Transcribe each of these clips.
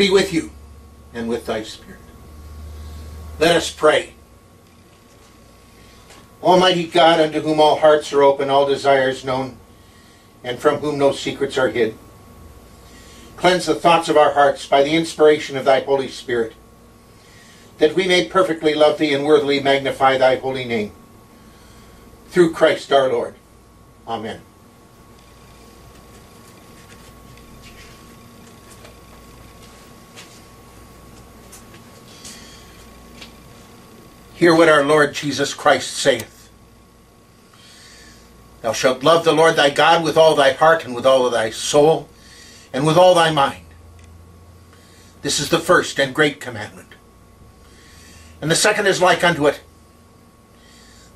be with you and with thy spirit. Let us pray. Almighty God, unto whom all hearts are open, all desires known, and from whom no secrets are hid, cleanse the thoughts of our hearts by the inspiration of thy Holy Spirit, that we may perfectly love thee and worthily magnify thy holy name. Through Christ our Lord. Amen. Hear what our Lord Jesus Christ saith. Thou shalt love the Lord thy God with all thy heart and with all thy soul and with all thy mind. This is the first and great commandment. And the second is like unto it.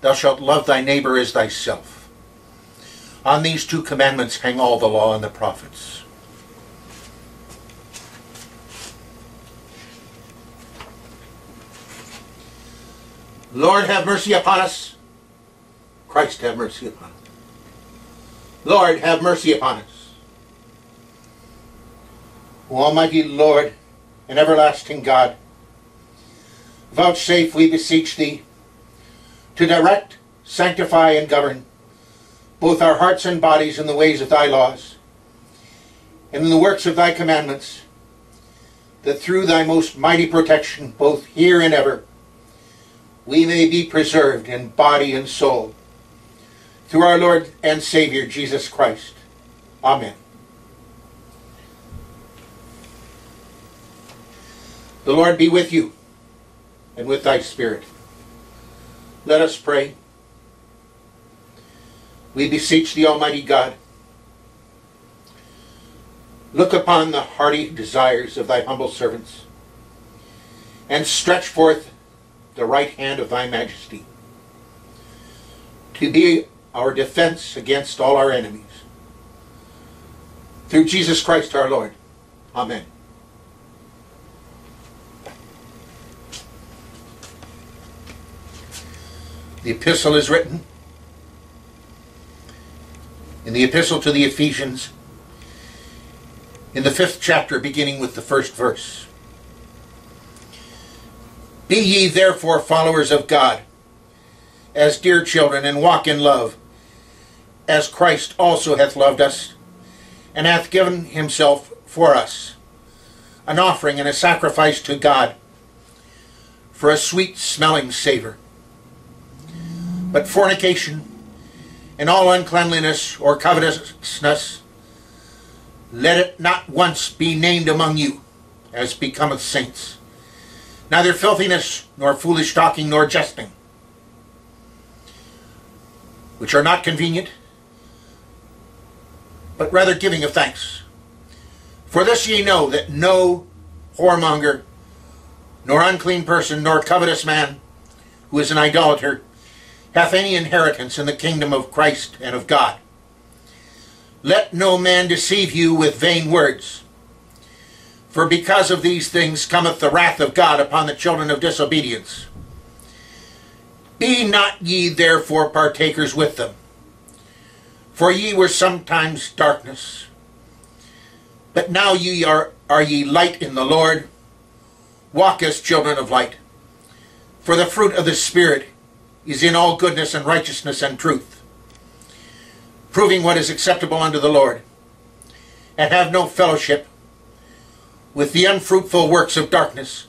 Thou shalt love thy neighbor as thyself. On these two commandments hang all the law and the prophets. Lord, have mercy upon us. Christ, have mercy upon us. Lord, have mercy upon us. O Almighty Lord and everlasting God, vouchsafe, we beseech thee, to direct, sanctify, and govern both our hearts and bodies in the ways of thy laws, and in the works of thy commandments, that through thy most mighty protection, both here and ever, we may be preserved in body and soul. Through our Lord and Savior Jesus Christ. Amen. The Lord be with you and with thy spirit. Let us pray. We beseech the Almighty God. Look upon the hearty desires of thy humble servants, and stretch forth the right hand of thy majesty, to be our defense against all our enemies. Through Jesus Christ our Lord. Amen. The epistle is written in the epistle to the Ephesians in the fifth chapter, beginning with the first verse. Be ye therefore followers of God, as dear children, and walk in love, as Christ also hath loved us, and hath given himself for us, an offering and a sacrifice to God, for a sweet smelling savour. But fornication, and all uncleanliness or covetousness, let it not once be named among you, as becometh saints neither filthiness, nor foolish talking, nor jesting, which are not convenient, but rather giving of thanks. For this ye know that no whoremonger, nor unclean person, nor covetous man, who is an idolater, hath any inheritance in the kingdom of Christ and of God. Let no man deceive you with vain words. For because of these things cometh the wrath of God upon the children of disobedience. Be not ye therefore partakers with them. For ye were sometimes darkness, but now ye are, are ye light in the Lord. Walk as children of light. For the fruit of the Spirit is in all goodness and righteousness and truth, proving what is acceptable unto the Lord. And have no fellowship with the unfruitful works of darkness,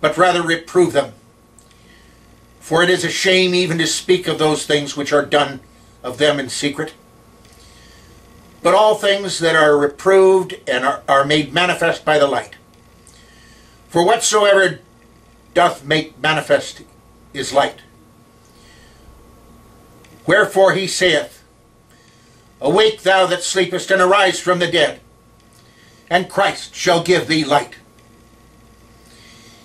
but rather reprove them. For it is a shame even to speak of those things which are done of them in secret. But all things that are reproved and are, are made manifest by the light. For whatsoever doth make manifest is light. Wherefore he saith, Awake thou that sleepest, and arise from the dead, and Christ shall give thee light.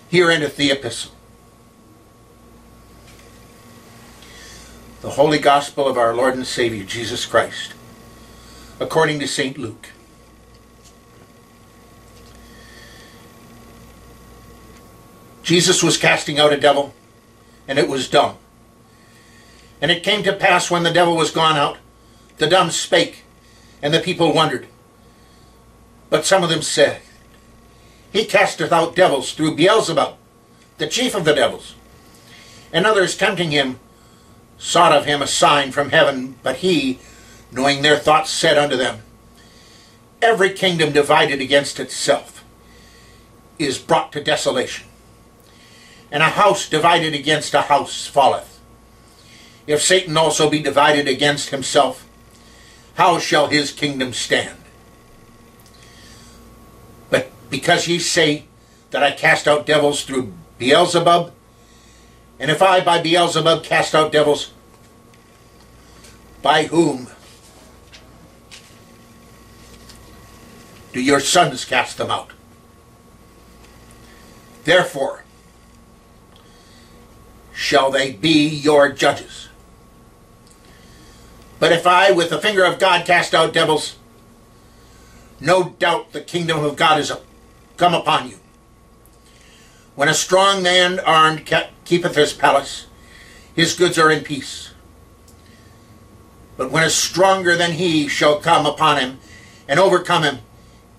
Here endeth the epistle. The Holy Gospel of our Lord and Savior Jesus Christ, according to St. Luke. Jesus was casting out a devil, and it was dumb. And it came to pass when the devil was gone out, the dumb spake, and the people wondered. But some of them said, He casteth out devils through Beelzebub, the chief of the devils. And others tempting him sought of him a sign from heaven, but he, knowing their thoughts, said unto them, Every kingdom divided against itself is brought to desolation, and a house divided against a house falleth. If Satan also be divided against himself, how shall his kingdom stand? Because ye say that I cast out devils through Beelzebub, and if I by Beelzebub cast out devils, by whom do your sons cast them out? Therefore, shall they be your judges. But if I, with the finger of God, cast out devils, no doubt the kingdom of God is come upon you. When a strong man armed keepeth his palace, his goods are in peace. But when a stronger than he shall come upon him and overcome him,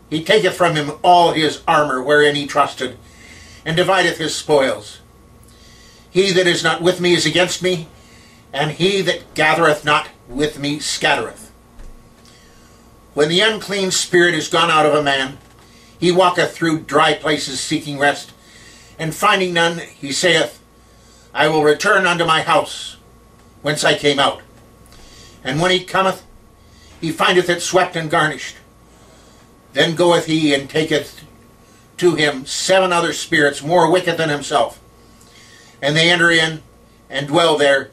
he taketh from him all his armor wherein he trusted, and divideth his spoils. He that is not with me is against me, and he that gathereth not with me scattereth. When the unclean spirit is gone out of a man, he walketh through dry places seeking rest, and finding none, he saith, I will return unto my house, whence I came out. And when he cometh, he findeth it swept and garnished. Then goeth he and taketh to him seven other spirits more wicked than himself. And they enter in and dwell there,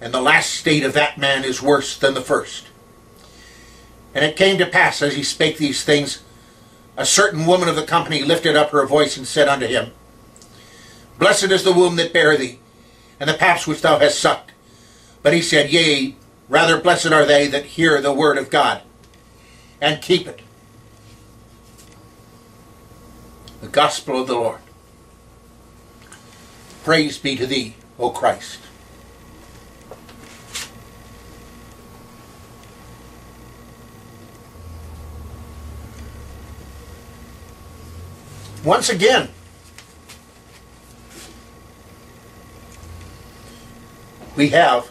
and the last state of that man is worse than the first. And it came to pass, as he spake these things, a certain woman of the company lifted up her voice and said unto him, Blessed is the womb that bare thee, and the paps which thou hast sucked. But he said, Yea, rather blessed are they that hear the word of God, and keep it. The Gospel of the Lord. Praise be to thee, O Christ. Once again, we have,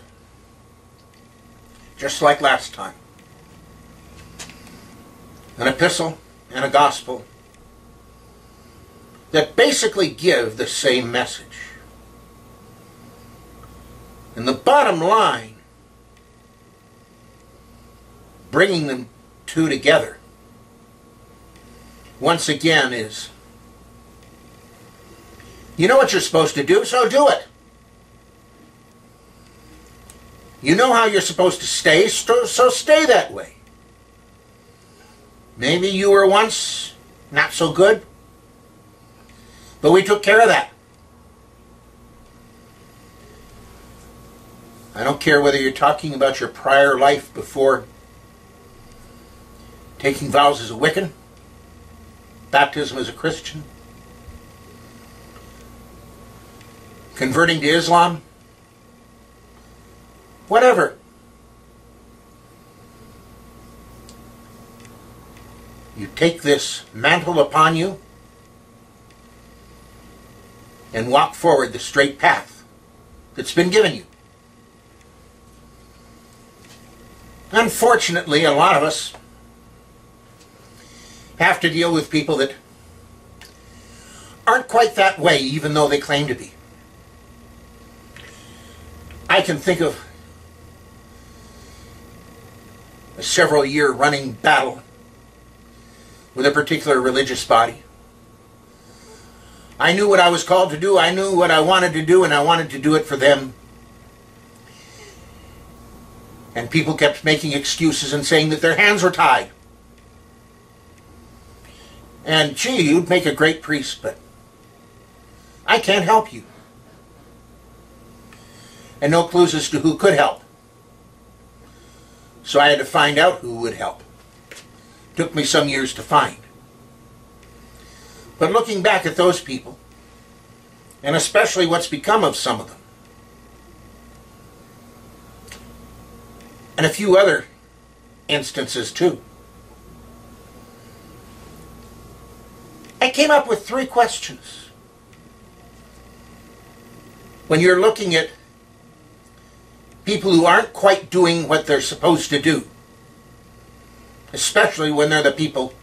just like last time, an epistle and a gospel that basically give the same message. And the bottom line, bringing them two together, once again is you know what you're supposed to do, so do it. You know how you're supposed to stay, so stay that way. Maybe you were once not so good, but we took care of that. I don't care whether you're talking about your prior life before taking vows as a Wiccan, baptism as a Christian, converting to Islam, whatever. You take this mantle upon you and walk forward the straight path that's been given you. Unfortunately, a lot of us have to deal with people that aren't quite that way, even though they claim to be. I can think of a several year running battle with a particular religious body. I knew what I was called to do, I knew what I wanted to do, and I wanted to do it for them. And people kept making excuses and saying that their hands were tied. And gee, you'd make a great priest, but I can't help you. And no clues as to who could help. So I had to find out who would help. Took me some years to find. But looking back at those people, and especially what's become of some of them, and a few other instances too, I came up with three questions. When you're looking at people who aren't quite doing what they're supposed to do, especially when they're the people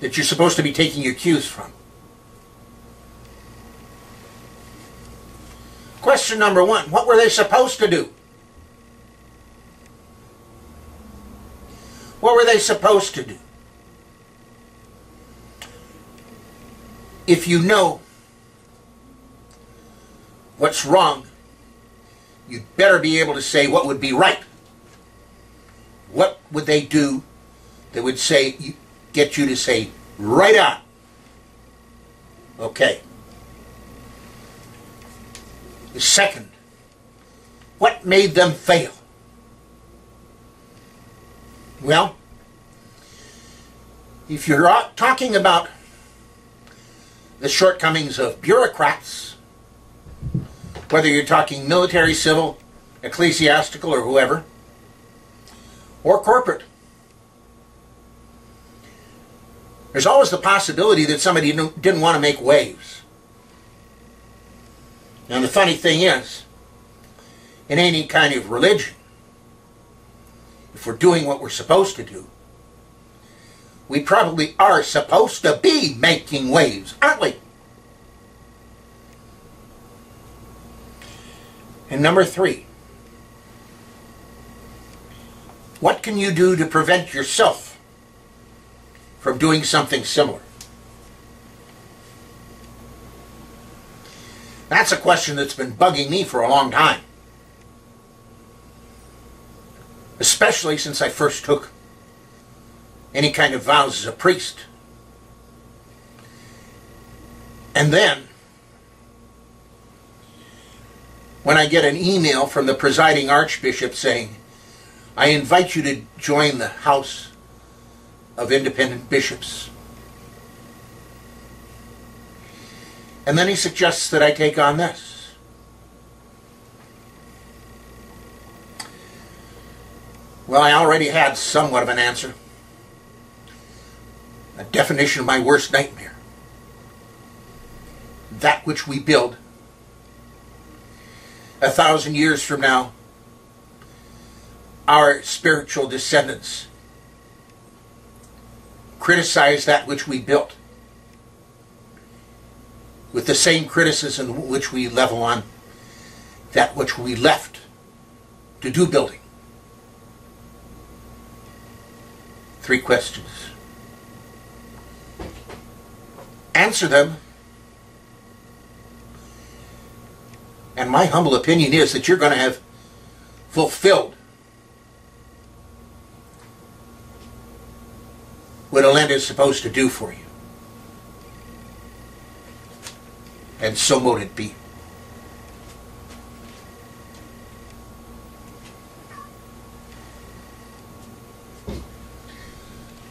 that you're supposed to be taking your cues from. Question number one What were they supposed to do? What were they supposed to do? If you know what's wrong, you'd better be able to say what would be right. What would they do that would say get you to say right on? Okay. The second, what made them fail? Well, if you're talking about the shortcomings of bureaucrats, whether you're talking military, civil, ecclesiastical, or whoever, or corporate. There's always the possibility that somebody didn't want to make waves. And the funny thing is, in any kind of religion, if we're doing what we're supposed to do, we probably are supposed to be making waves, aren't we? And number three, what can you do to prevent yourself from doing something similar? That's a question that's been bugging me for a long time. Especially since I first took any kind of vows as a priest. And then, when I get an email from the presiding archbishop saying, I invite you to join the House of Independent Bishops. And then he suggests that I take on this. Well, I already had somewhat of an answer. A definition of my worst nightmare. That which we build a thousand years from now, our spiritual descendants criticize that which we built with the same criticism which we level on that which we left to do building. Three questions. Answer them And my humble opinion is that you're going to have fulfilled what a Lent is supposed to do for you. And so mote it be.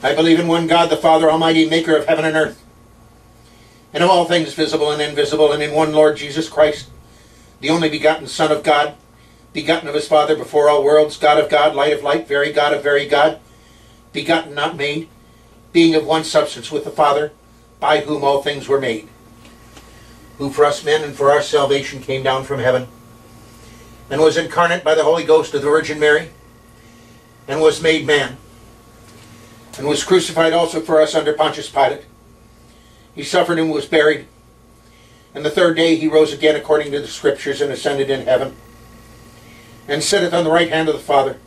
I believe in one God, the Father Almighty, maker of heaven and earth, and of all things visible and invisible, and in one Lord Jesus Christ, the only begotten Son of God, begotten of his Father before all worlds, God of God, light of light, very God of very God, begotten, not made, being of one substance with the Father, by whom all things were made. who for us men and for our salvation came down from heaven, and was incarnate by the Holy Ghost of the Virgin Mary, and was made man, and was crucified also for us under Pontius Pilate. He suffered and was buried, and the third day he rose again according to the Scriptures and ascended in heaven, and sitteth on the right hand of the Father.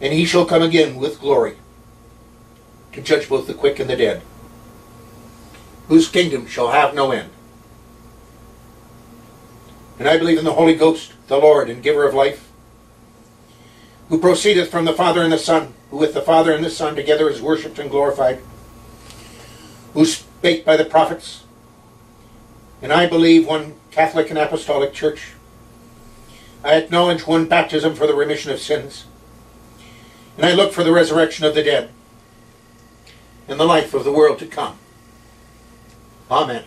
And he shall come again with glory to judge both the quick and the dead, whose kingdom shall have no end. And I believe in the Holy Ghost, the Lord and giver of life, who proceedeth from the Father and the Son, who with the Father and the Son together is worshipped and glorified, who spake by the prophets. And I believe one Catholic and Apostolic Church. I acknowledge one baptism for the remission of sins. And I look for the resurrection of the dead and the life of the world to come. Amen.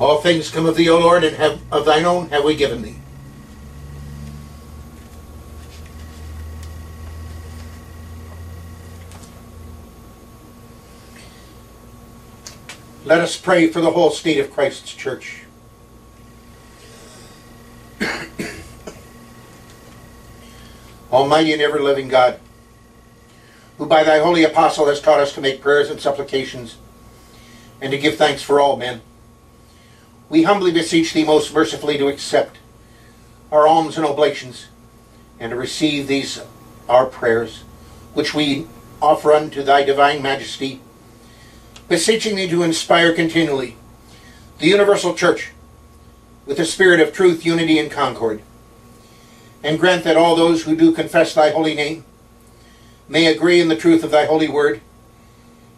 All things come of thee, O Lord, and have of thine own have we given thee. Let us pray for the whole state of Christ's church. Almighty and ever living God, who by thy holy apostle has taught us to make prayers and supplications and to give thanks for all men we humbly beseech thee most mercifully to accept our alms and oblations, and to receive these our prayers, which we offer unto thy divine majesty, beseeching thee to inspire continually the universal church with the spirit of truth, unity, and concord, and grant that all those who do confess thy holy name may agree in the truth of thy holy word,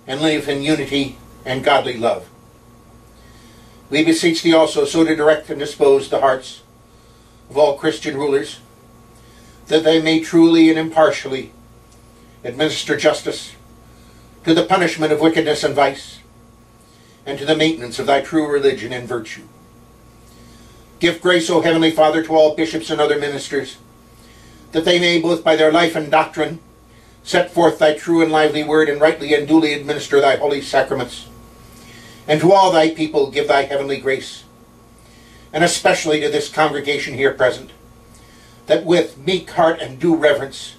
and live in unity and godly love. We beseech thee also so to direct and dispose the hearts of all Christian rulers, that they may truly and impartially administer justice to the punishment of wickedness and vice, and to the maintenance of thy true religion and virtue. Give grace, O Heavenly Father, to all bishops and other ministers, that they may, both by their life and doctrine, set forth thy true and lively word, and rightly and duly administer thy holy sacraments and to all thy people give thy heavenly grace, and especially to this congregation here present, that with meek heart and due reverence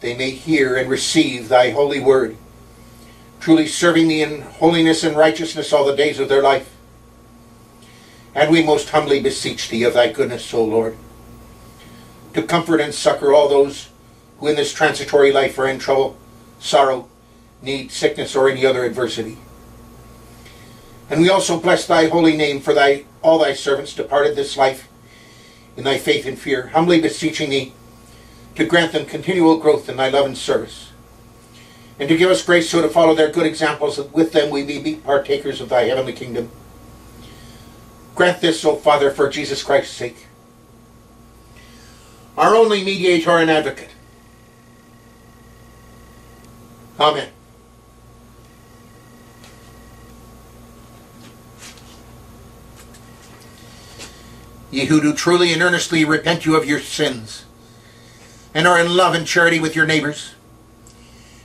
they may hear and receive thy holy word, truly serving thee in holiness and righteousness all the days of their life. And we most humbly beseech thee of thy goodness, O Lord, to comfort and succor all those who in this transitory life are in trouble, sorrow, need, sickness, or any other adversity. And we also bless thy holy name for thy all thy servants departed this life in thy faith and fear, humbly beseeching thee to grant them continual growth in thy love and service, and to give us grace so to follow their good examples that with them we may be partakers of thy heavenly kingdom. Grant this, O Father, for Jesus Christ's sake, our only mediator and advocate. Amen. Ye who do truly and earnestly repent you of your sins, and are in love and charity with your neighbors,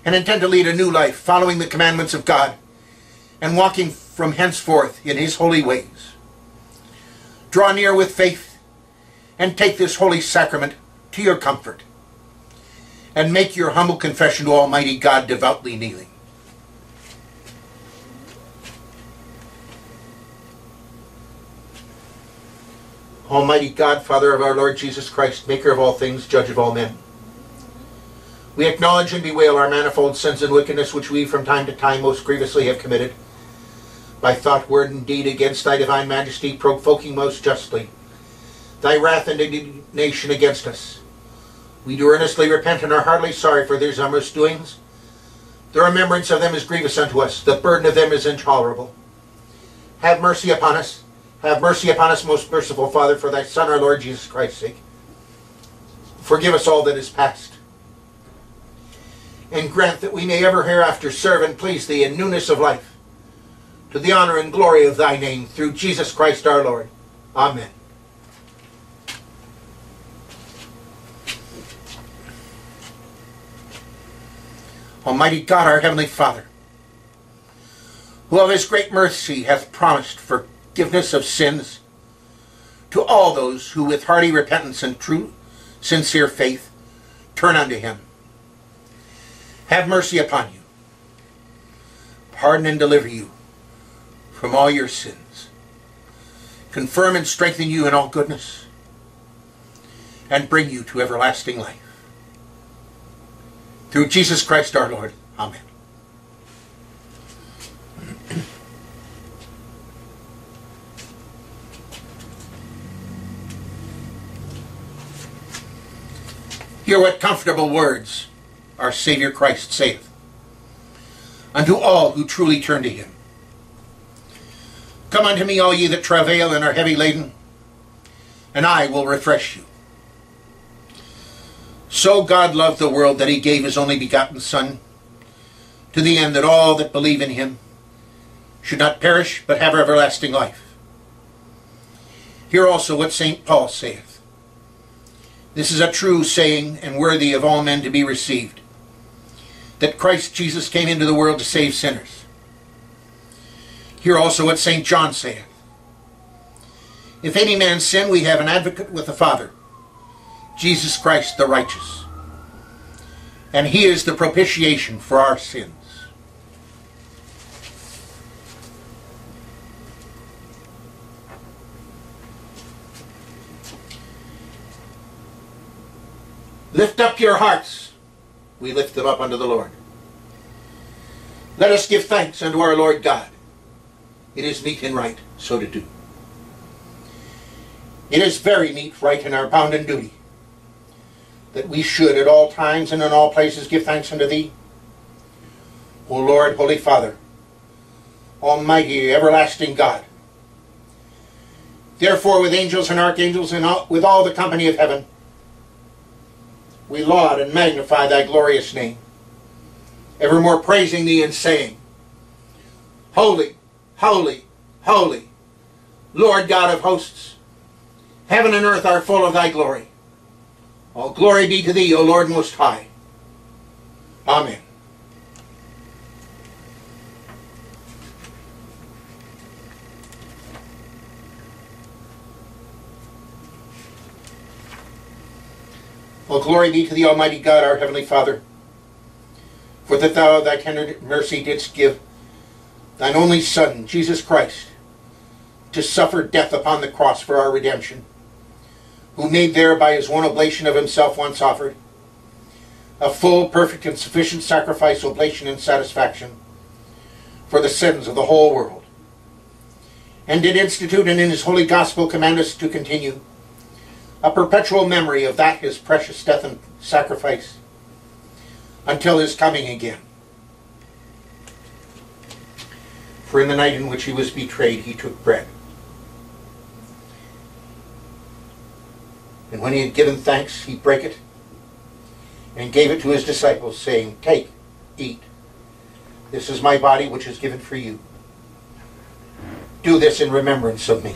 and intend to lead a new life, following the commandments of God, and walking from henceforth in his holy ways. Draw near with faith, and take this holy sacrament to your comfort, and make your humble confession to Almighty God devoutly kneeling. Almighty God, Father of our Lord Jesus Christ, maker of all things, judge of all men. We acknowledge and bewail our manifold sins and wickedness which we from time to time most grievously have committed, by thought, word, and deed against thy divine majesty, provoking most justly thy wrath and indignation against us. We do earnestly repent and are heartily sorry for these our misdoings. The remembrance of them is grievous unto us, the burden of them is intolerable. Have mercy upon us. Have mercy upon us, most merciful Father, for thy Son, our Lord Jesus Christ's sake. Forgive us all that is past and grant that we may ever hereafter serve and please thee in newness of life, to the honor and glory of thy name, through Jesus Christ our Lord. Amen. Almighty God, our Heavenly Father, who of his great mercy hath promised forgiveness of sins to all those who with hearty repentance and true sincere faith turn unto him have mercy upon you, pardon and deliver you from all your sins, confirm and strengthen you in all goodness, and bring you to everlasting life. Through Jesus Christ our Lord. Amen. Hear what comfortable words our Savior Christ saith, unto all who truly turn to him. Come unto me, all ye that travail and are heavy laden, and I will refresh you. So God loved the world that he gave his only begotten Son, to the end that all that believe in him should not perish, but have everlasting life. Hear also what St. Paul saith. This is a true saying and worthy of all men to be received that Christ Jesus came into the world to save sinners. Hear also what St. John saith. If any man sin, we have an advocate with the Father, Jesus Christ the righteous. And he is the propitiation for our sins. Lift up your hearts we lift them up unto the Lord. Let us give thanks unto our Lord God. It is meet and right so to do. It is very meet, right, and our bounden duty that we should at all times and in all places give thanks unto Thee, O Lord, Holy Father, Almighty, everlasting God. Therefore, with angels and archangels and all, with all the company of heaven, we laud and magnify thy glorious name, evermore praising thee and saying, Holy, holy, holy, Lord God of hosts, heaven and earth are full of thy glory. All glory be to thee, O Lord most high. Amen. All glory be to the Almighty God, our Heavenly Father, for that thou thy tender mercy didst give thine only Son, Jesus Christ, to suffer death upon the cross for our redemption, who made there by his one oblation of himself once offered, a full, perfect, and sufficient sacrifice, oblation, and satisfaction for the sins of the whole world, and did institute and in his holy gospel command us to continue a perpetual memory of that his precious death and sacrifice until his coming again. For in the night in which he was betrayed, he took bread. And when he had given thanks, he brake it and gave it to his disciples, saying, Take, eat. This is my body, which is given for you. Do this in remembrance of me.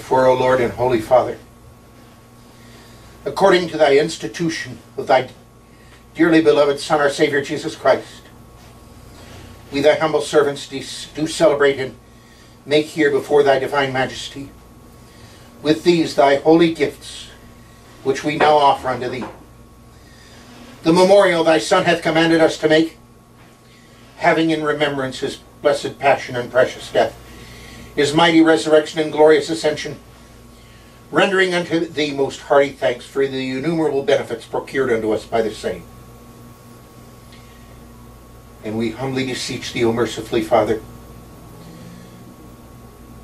Wherefore, O Lord and Holy Father, according to thy institution of thy dearly beloved Son, our Savior Jesus Christ, we thy humble servants do celebrate and make here before thy divine majesty with these thy holy gifts, which we now offer unto thee. The memorial thy Son hath commanded us to make, having in remembrance his blessed passion and precious death, his mighty resurrection and glorious ascension, rendering unto thee most hearty thanks for the innumerable benefits procured unto us by the same. And we humbly beseech thee, O mercifully Father,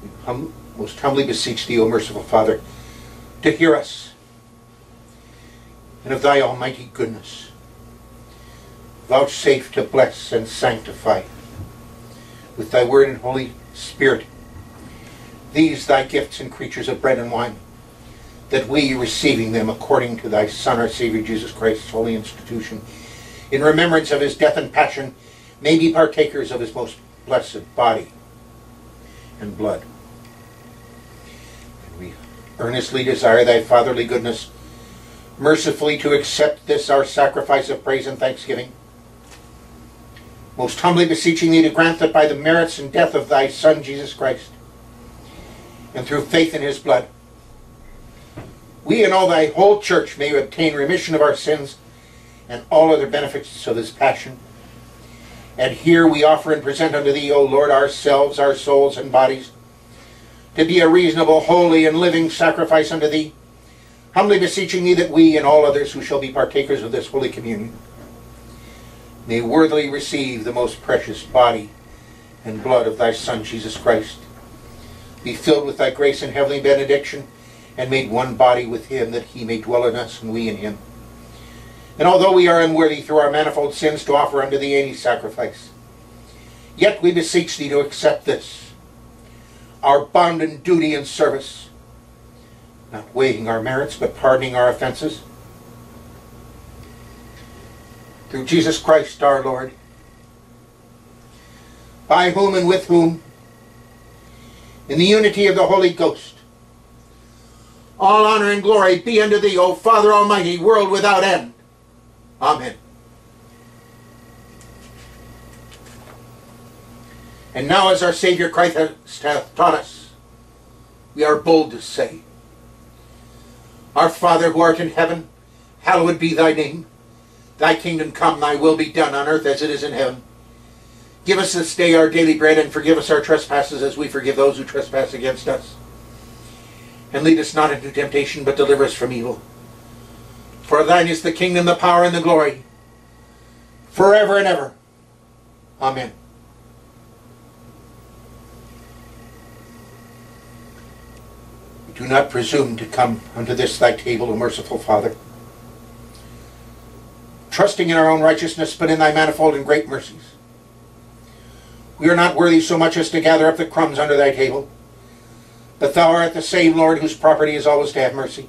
we hum, most humbly beseech thee, O merciful Father, to hear us, and of thy almighty goodness, vouchsafe to bless and sanctify with thy word and Holy Spirit these thy gifts and creatures of bread and wine, that we, receiving them according to thy Son, our Savior Jesus Christ's holy institution, in remembrance of his death and passion, may be partakers of his most blessed body and blood. And we earnestly desire thy fatherly goodness, mercifully to accept this our sacrifice of praise and thanksgiving, most humbly beseeching thee to grant that by the merits and death of thy Son Jesus Christ, and through faith in his blood, we and all thy whole church may obtain remission of our sins and all other benefits of his passion. And here we offer and present unto thee, O Lord, ourselves, our souls and bodies, to be a reasonable, holy, and living sacrifice unto thee, humbly beseeching thee that we and all others who shall be partakers of this holy communion may worthily receive the most precious body and blood of thy Son, Jesus Christ, be filled with thy grace and heavenly benediction, and made one body with him, that he may dwell in us and we in him. And although we are unworthy through our manifold sins to offer unto thee any sacrifice, yet we beseech thee to accept this, our bond and duty and service, not weighing our merits, but pardoning our offenses. Through Jesus Christ our Lord, by whom and with whom in the unity of the Holy Ghost. All honor and glory be unto thee, O Father Almighty, world without end. Amen. And now as our Savior Christ hath taught us, we are bold to say, Our Father who art in heaven, hallowed be thy name. Thy kingdom come, thy will be done on earth as it is in heaven. Give us this day our daily bread, and forgive us our trespasses as we forgive those who trespass against us. And lead us not into temptation, but deliver us from evil. For thine is the kingdom, the power, and the glory, forever and ever. Amen. We do not presume to come unto this thy table, O merciful Father, trusting in our own righteousness, but in thy manifold and great mercies. We are not worthy so much as to gather up the crumbs under thy table. But thou art the same Lord whose property is always to have mercy.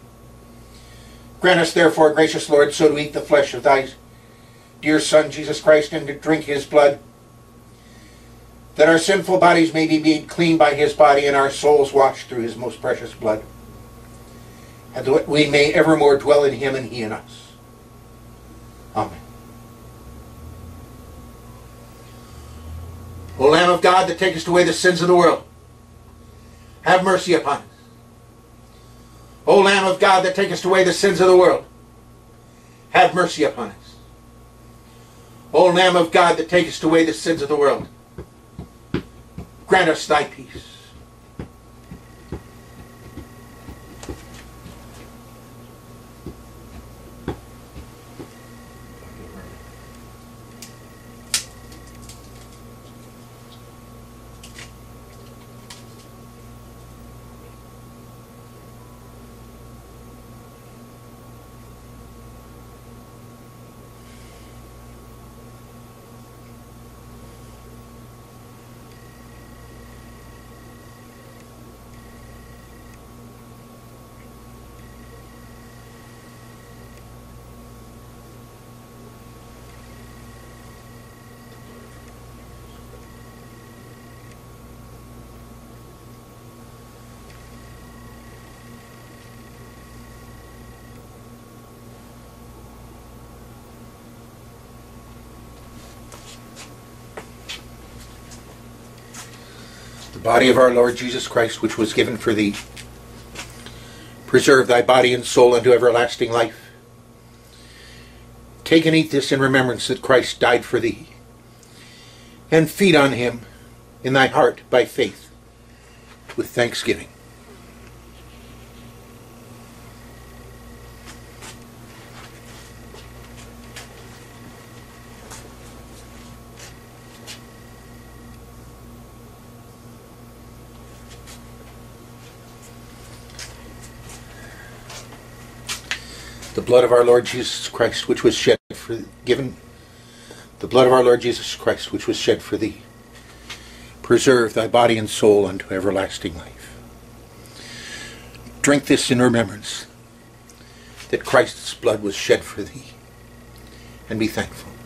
Grant us therefore, gracious Lord, so to eat the flesh of thy dear Son, Jesus Christ, and to drink his blood, that our sinful bodies may be made clean by his body and our souls washed through his most precious blood, and that we may evermore dwell in him and he in us. Amen. O Lamb of God that takest away the sins of the world, have mercy upon us. O Lamb of God that takest away the sins of the world, have mercy upon us. O Lamb of God that takest away the sins of the world, grant us thy peace. The body of our Lord Jesus Christ, which was given for thee, preserve thy body and soul unto everlasting life. Take and eat this in remembrance that Christ died for thee, and feed on him in thy heart by faith with thanksgiving. Blood of our Lord Jesus Christ, which was shed for given the blood of our Lord Jesus Christ, which was shed for thee, preserve thy body and soul unto everlasting life. Drink this in remembrance that Christ's blood was shed for thee, and be thankful.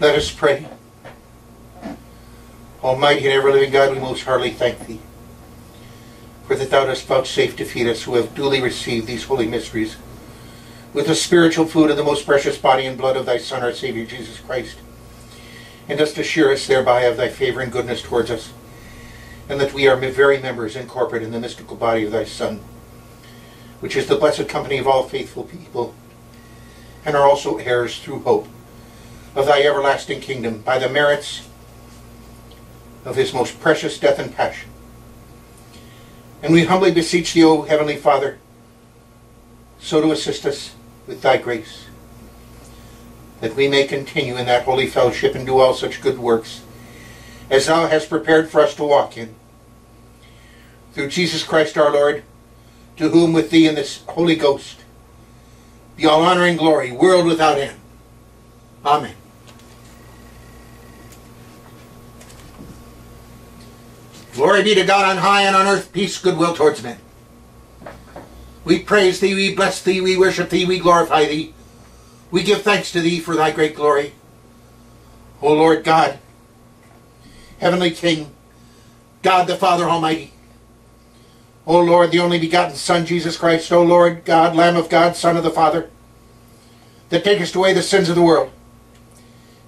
Let us pray. Almighty and ever living God, we most heartily thank thee for that thou dost vouchsafe to feed us who have duly received these holy mysteries with the spiritual food of the most precious body and blood of thy Son, our Savior Jesus Christ, and dost assure us thereby of thy favor and goodness towards us, and that we are very members incorporate in the mystical body of thy Son, which is the blessed company of all faithful people, and are also heirs through hope of thy everlasting kingdom by the merits of his most precious death and passion. And we humbly beseech thee, O Heavenly Father, so to assist us with thy grace, that we may continue in that holy fellowship and do all such good works as thou hast prepared for us to walk in. Through Jesus Christ our Lord, to whom with thee and this Holy Ghost be all honor and glory, world without end. Amen. Glory be to God on high and on earth, peace, goodwill towards men. We praise thee, we bless thee, we worship thee, we glorify thee. We give thanks to thee for thy great glory. O Lord God, Heavenly King, God the Father Almighty. O Lord, the only begotten Son, Jesus Christ, O Lord God, Lamb of God, Son of the Father, that takest away the sins of the world.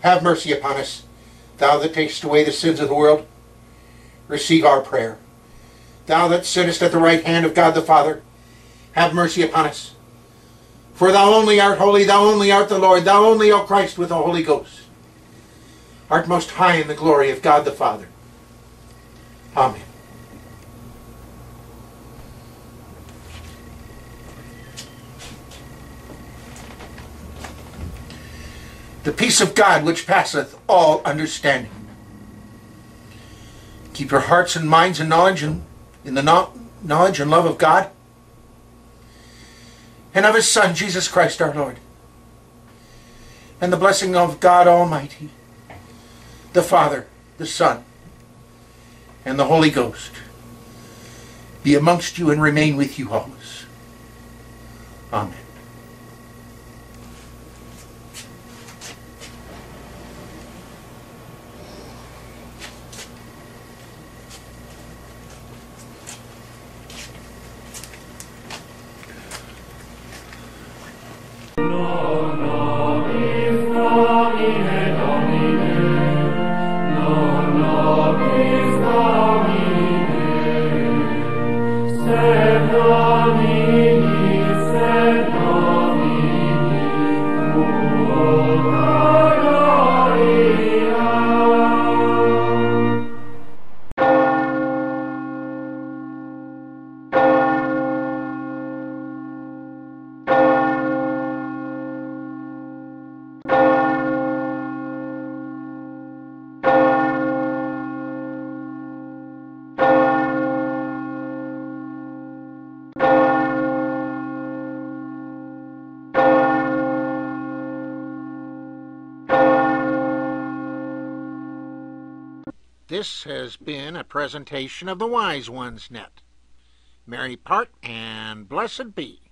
Have mercy upon us, thou that takest away the sins of the world receive our prayer. Thou that sittest at the right hand of God the Father, have mercy upon us. For thou only art holy, thou only art the Lord, thou only, O Christ, with the Holy Ghost, art most high in the glory of God the Father. Amen. The peace of God which passeth all understanding Keep your hearts and minds and knowledge and in the knowledge and love of God and of his Son, Jesus Christ our Lord. And the blessing of God Almighty, the Father, the Son, and the Holy Ghost be amongst you and remain with you always. Amen. This has been a presentation of the Wise Ones Net. Merry part and blessed be.